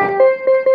Thank you.